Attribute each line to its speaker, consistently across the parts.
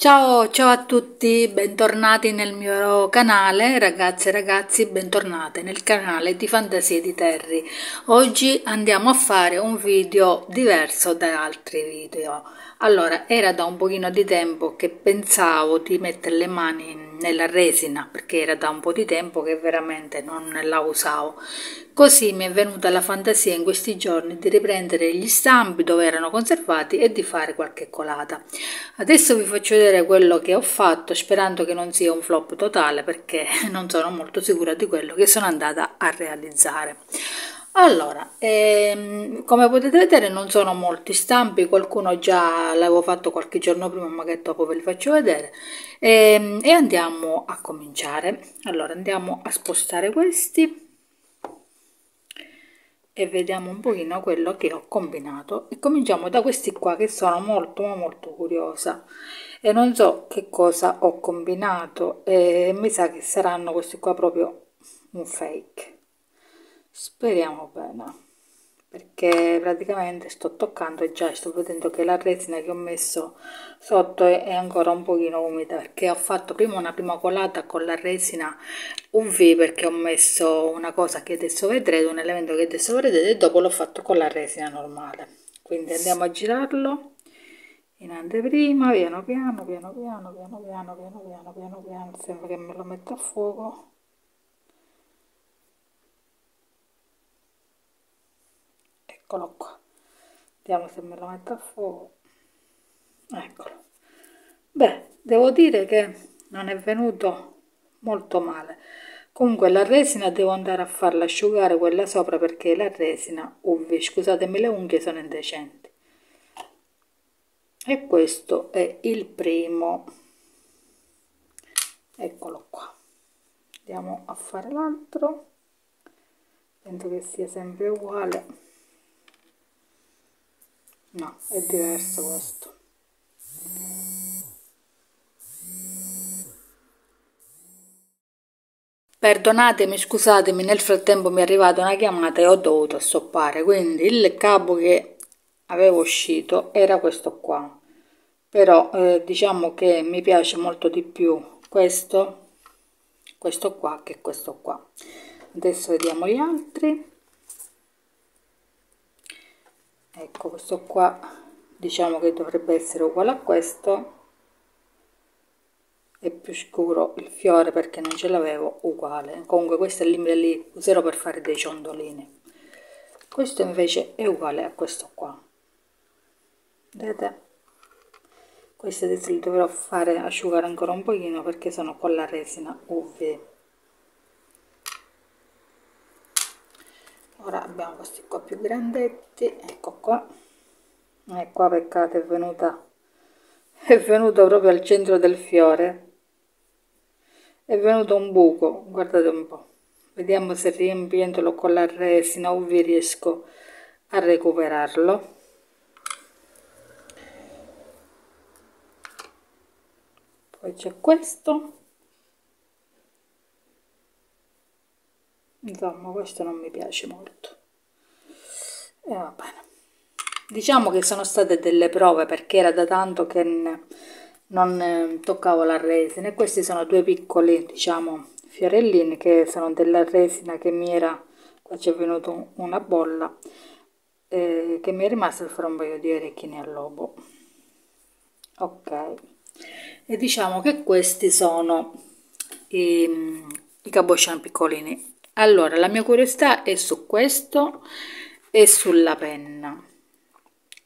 Speaker 1: Ciao, ciao a tutti, bentornati nel mio canale, ragazze e ragazzi, bentornate nel canale di Fantasie di Terry. Oggi andiamo a fare un video diverso da altri video. Allora, era da un pochino di tempo che pensavo di mettere le mani nella resina, perché era da un po' di tempo che veramente non la usavo. Così mi è venuta la fantasia in questi giorni di riprendere gli stampi dove erano conservati e di fare qualche colata. Adesso vi faccio vedere quello che ho fatto, sperando che non sia un flop totale, perché non sono molto sicura di quello che sono andata a realizzare. Allora, ehm, come potete vedere non sono molti stampi, qualcuno già l'avevo fatto qualche giorno prima, magari dopo ve li faccio vedere. Ehm, e andiamo a cominciare. Allora, andiamo a spostare questi e vediamo un pochino quello che ho combinato e cominciamo da questi qua che sono molto ma molto curiosa e non so che cosa ho combinato e mi sa che saranno questi qua proprio un fake speriamo bene perché praticamente sto toccando e già sto vedendo che la resina che ho messo sotto è ancora un pochino umida perché ho fatto prima una prima colata con la resina UV perché ho messo una cosa che adesso vedrete un elemento che adesso vedrete e dopo l'ho fatto con la resina normale quindi andiamo a girarlo in anteprima piano piano piano piano piano piano piano piano piano piano sembra che me lo metto a fuoco eccolo qua. Vediamo se me lo metto a fuoco. Eccolo. Beh devo dire che non è venuto molto male. Comunque la resina devo andare a farla asciugare quella sopra perché la resina UV scusatemi le unghie sono indecenti. E questo è il primo. Eccolo qua. Andiamo a fare l'altro. Penso che sia sempre uguale no è diverso questo. Perdonatemi scusatemi nel frattempo mi è arrivata una chiamata e ho dovuto stoppare. Quindi il cavo che avevo uscito era questo qua. Però eh, diciamo che mi piace molto di più questo questo qua che questo qua. Adesso vediamo gli altri ecco questo qua diciamo che dovrebbe essere uguale a questo. È più scuro il fiore perché non ce l'avevo uguale. Comunque questo è limite lì userò per fare dei ciondolini questo invece è uguale a questo qua. Vedete? Questi adesso li dovrò fare asciugare ancora un pochino perché sono con la resina UV ora abbiamo questi qua più grandetti ecco qua. E qua peccato è venuta è venuto proprio al centro del fiore. È venuto un buco guardate un po. Vediamo se riempiendolo con la resina UV riesco a recuperarlo. Poi c'è questo insomma questo non mi piace molto. E va bene. Diciamo che sono state delle prove perché era da tanto che non eh, toccavo la resina e questi sono due piccoli diciamo fiorellini che sono della resina che mi era qua c'è venuto una bolla eh, che mi è rimasta per fare un paio di orecchini al lobo. Ok. E diciamo che questi sono i, i cabochon piccolini allora la mia curiosità è su questo e sulla penna.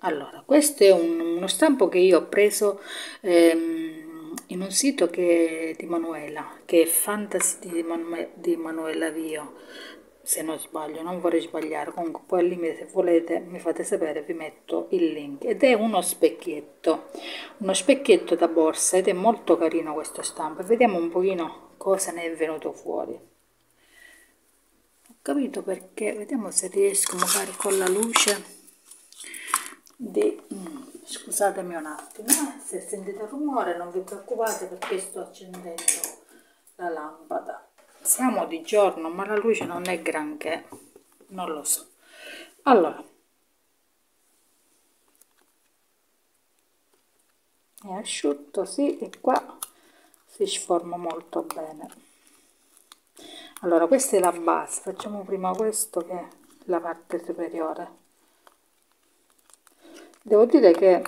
Speaker 1: Allora questo è un, uno stampo che io ho preso ehm, in un sito che di Manuela che è fantasy di, Manu di Manuela Vio. Se non sbaglio, non vorrei sbagliare, comunque poi al limite se volete mi fate sapere, vi metto il link. Ed è uno specchietto, uno specchietto da borsa ed è molto carino questo stampo, vediamo un pochino cosa ne è venuto fuori. Capito? Perché, vediamo se riesco magari con la luce di... Mm, scusatemi un attimo, eh, se sentite rumore non vi preoccupate perché sto accendendo la lampada. Siamo di giorno ma la luce non è granché non lo so. Allora. È asciutto sì e qua si sforma molto bene allora questa è la base. Facciamo prima questo che è la parte superiore. Devo dire che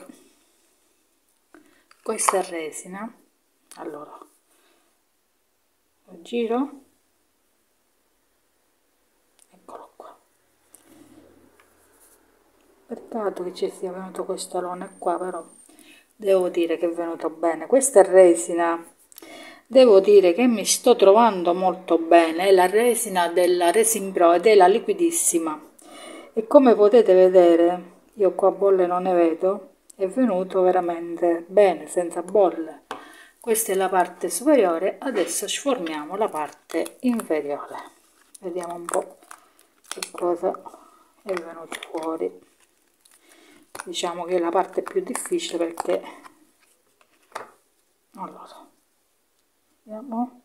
Speaker 1: questa resina. Allora lo giro. Eccolo qua. Peccato che ci sia venuto questo alone qua però devo dire che è venuto bene. Questa è resina devo dire che mi sto trovando molto bene la resina della Resin Pro ed è la liquidissima. E come potete vedere io qua bolle non ne vedo è venuto veramente bene senza bolle. Questa è la parte superiore adesso sformiamo la parte inferiore. Vediamo un po' che cosa è venuto fuori. Diciamo che è la parte più difficile perché allora vediamo.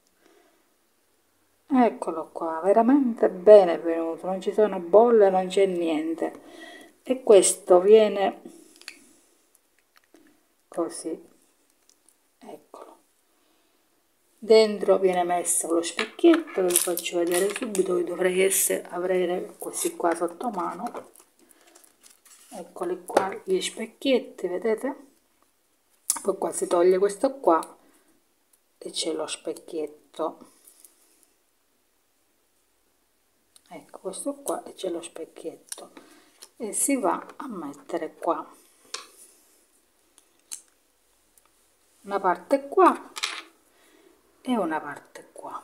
Speaker 1: Eccolo qua veramente bene venuto non ci sono bolle non c'è niente. E questo viene così. Eccolo. Dentro viene messo lo specchietto vi faccio vedere subito che dovrei essere avrei questi qua sotto mano. Eccoli qua gli specchietti vedete? Poi qua si toglie questo qua e c'è lo specchietto. Ecco questo qua e c'è lo specchietto. E si va a mettere qua. Una parte qua e una parte qua.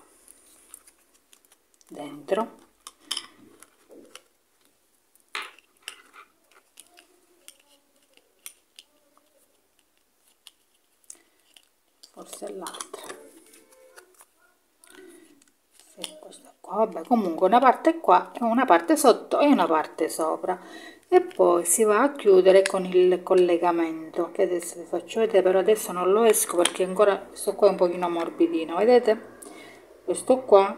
Speaker 1: Dentro. Forse l'altra sì, questa qua vabbè comunque una parte qua una parte sotto e una parte sopra. E poi si va a chiudere con il collegamento che adesso vi faccio vedere però adesso non lo esco perché ancora questo qua è un pochino morbidino vedete? Questo qua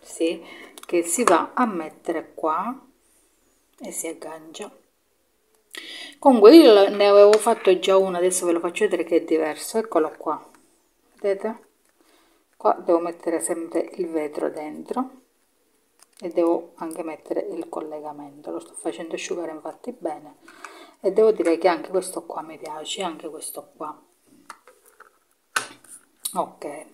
Speaker 1: sì che si va a mettere qua e si aggancia. Comunque io ne avevo fatto già uno adesso ve lo faccio vedere che è diverso eccolo qua vedete qua devo mettere sempre il vetro dentro e devo anche mettere il collegamento. Lo sto facendo asciugare infatti bene e devo dire che anche questo qua mi piace anche questo qua. Ok.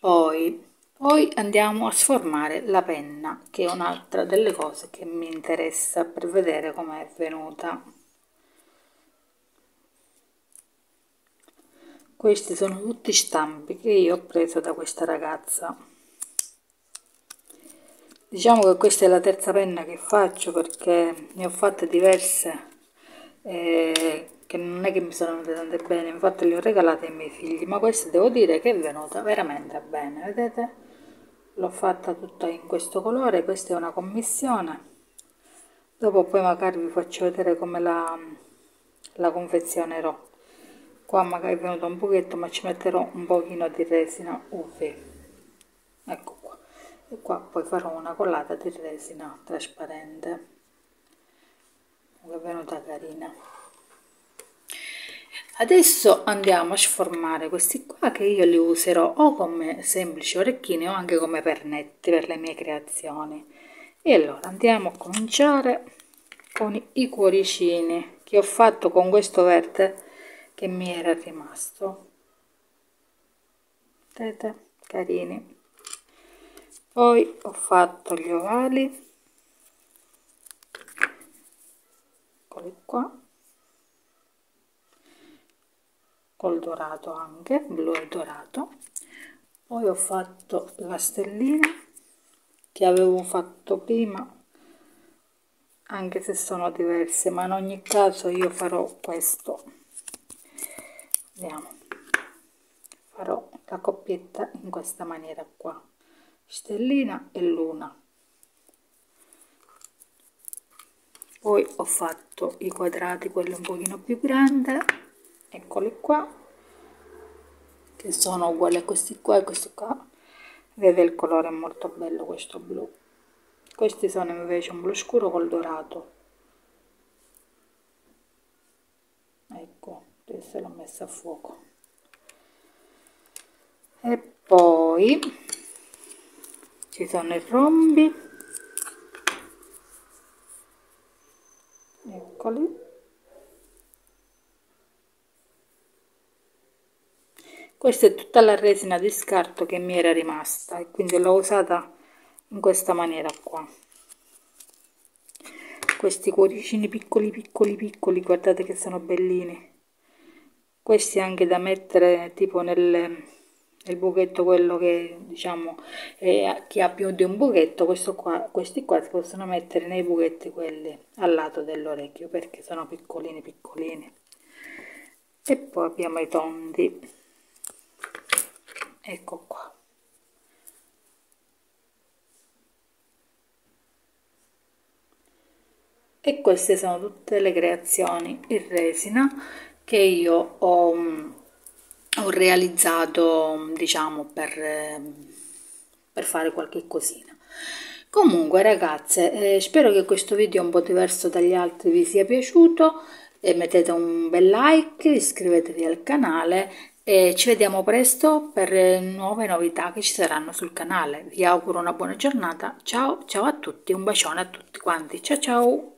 Speaker 1: Poi poi andiamo a sformare la penna che è un'altra delle cose che mi interessa per vedere com'è venuta questi sono tutti stampi che io ho preso da questa ragazza. Diciamo che questa è la terza penna che faccio perché ne ho fatte diverse eh, che non è che mi sono venute tante bene. Infatti le ho regalate ai miei figli ma questa devo dire che è venuta veramente bene vedete? L'ho fatta tutta in questo colore questa è una commissione. Dopo poi magari vi faccio vedere come la, la confezionerò qua magari è venuto un pochetto ma ci metterò un pochino di resina UV. Ecco qua. E qua poi farò una collata di resina trasparente. È venuta carina. Adesso andiamo a sformare questi qua che io li userò o come semplici orecchini o anche come pernetti per le mie creazioni. E allora andiamo a cominciare con i cuoricini che ho fatto con questo verde che mi era rimasto. Vedete carini. Poi ho fatto gli ovali. Eccoli qua. Col dorato anche blu e dorato. Poi ho fatto la stellina che avevo fatto prima anche se sono diverse ma in ogni caso io farò questo vediamo farò la coppietta in questa maniera qua. Stellina e luna. Poi ho fatto i quadrati quelli un pochino più grandi eccoli qua che sono uguali a questi qua e questi qua. Vedete il colore è molto bello questo blu. Questi sono invece un blu scuro col dorato questa l'ho messa a fuoco. E poi ci sono i rombi. Eccoli. Questa è tutta la resina di scarto che mi era rimasta e quindi l'ho usata in questa maniera qua. Questi cuoricini piccoli piccoli piccoli guardate che sono bellini questi anche da mettere tipo nel, nel buchetto quello che diciamo eh, chi ha più di un buchetto qua questi qua si possono mettere nei buchetti quelli al lato dell'orecchio perché sono piccolini piccolini. E poi abbiamo i tondi. Ecco qua. E queste sono tutte le creazioni in resina che io ho, ho realizzato diciamo per, per fare qualche cosina. Comunque ragazze eh, spero che questo video un po' diverso dagli altri vi sia piaciuto e mettete un bel like iscrivetevi al canale e ci vediamo presto per nuove novità che ci saranno sul canale. Vi auguro una buona giornata. Ciao ciao a tutti un bacione a tutti quanti. Ciao ciao